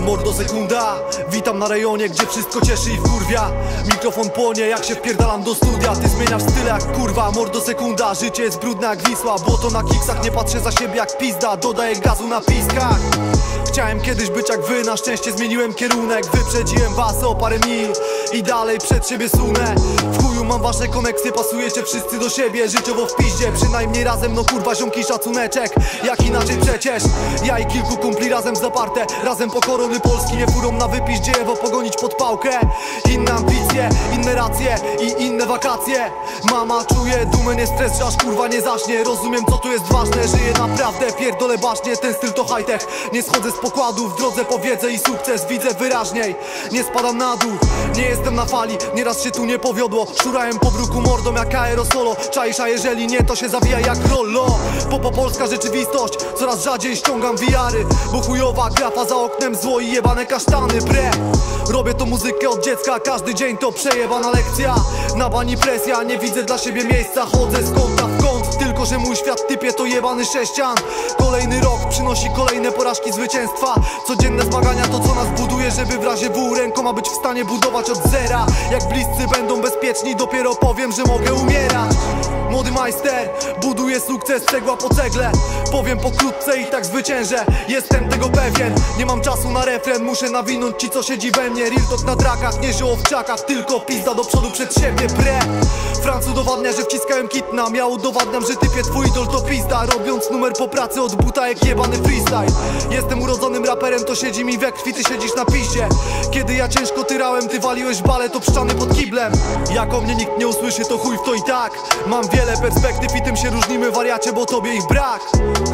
mordo sekunda Witam na rejonie, gdzie wszystko cieszy i wkurwia. Mikrofon płonie, jak się wpierdalam do studia. Ty zmieniasz styl jak kurwa, mordo sekunda. Życie jest brudne jak Wisła, błoto na kiksach Nie patrzę za siebie jak pizda, dodaję gazu na piskach. Chciałem kiedyś być jak wy, na szczęście zmieniłem kierunek. Wyprzedziłem was o parę mil i dalej przed siebie sunę. W chuju mam wasze koneksje, pasujecie wszyscy do siebie. Życiowo w piździe, przynajmniej razem, no kurwa ziomki szacuneczek Jak inaczej przecież, ja i kilku kumpli razem zaparte. Razem po korony Polski, nie furą na wypisz dziejewo pogonić pod pałkę. Inne ambicje, inne racje i inne wakacje. Mama czuje dumę, nie stres, że aż kurwa nie zaśnie. Rozumiem co tu jest ważne, żyję naprawdę Pierdolę bacznie, ten styl to high-tech. Nie schodzę z pokładu, w drodze po wiedzę i sukces Widzę wyraźniej, nie spadam na dół Nie jestem na fali, nieraz się tu nie powiodło. Szurałem po bruku mordą jak aerosolo. Czaisz, a jeżeli nie, to się zawija jak rollo. Popo polska rzeczywistość, coraz rzadziej ściągam wiary. Bo chujowa grafa za oknem, zło i jebane kasztany, bre Robię to muzykę od dziecka, każdy dzień to przejebana lekcja. Na bani presja, nie widzę dla siebie miejsca Chodzę z kąta w kąt, że mój świat typie to jebany sześcian. Kolejny rok przynosi kolejne porażki zwycięstwa. Codzienne zmagania to co nas buduje, żeby w razie W rękoma być w stanie budować od zera. Jak bliscy będą bezpieczni, dopiero powiem, że mogę umierać. Młody majster, buduje sukces cegła po cegle Powiem pokrótce i tak zwyciężę, jestem tego pewien. Nie mam czasu na refren, muszę nawinąć ci co siedzi we mnie. Real na drakach, nie zioło w czakach Tylko pizda do przodu przed siebie, bre Franc udowadnia, że wciskałem kitna Ja udowadniam, że typie twój idol to pizda. Robiąc numer po pracy od buta jak jebany freestyle. Jestem urodzonym raperem, to siedzi mi we krwi, ty siedzisz na piździe. Kiedy ja ciężko tyrałem, ty waliłeś bale, to pszczany pod kiblem. Jak o mnie nikt nie usłyszy, to chuj w to i tak. Mam wiele perspektyw i tym się różnimy wariacie, bo tobie ich brak.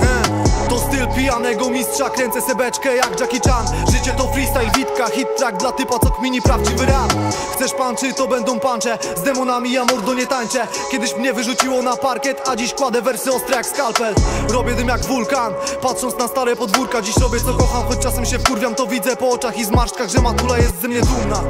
He. To styl pijanego mistrza, kręcę sebeczkę jak Jackie Chan. Życie to freestyle, witka, hit track dla typa co kmini prawdziwy rap. Chcesz panczy, to będą pancze, z demonami ja mordo nie tańczę. Kiedyś mnie wyrzuciło na parkiet, a dziś kładę wersy ostre jak skalpel. Robię dym jak wulkan, patrząc na stare podwórka. Dziś robię co kocham, choć czasem się wkurwiam, to widzę po oczach i zmarszczkach Że matula jest ze mnie dumna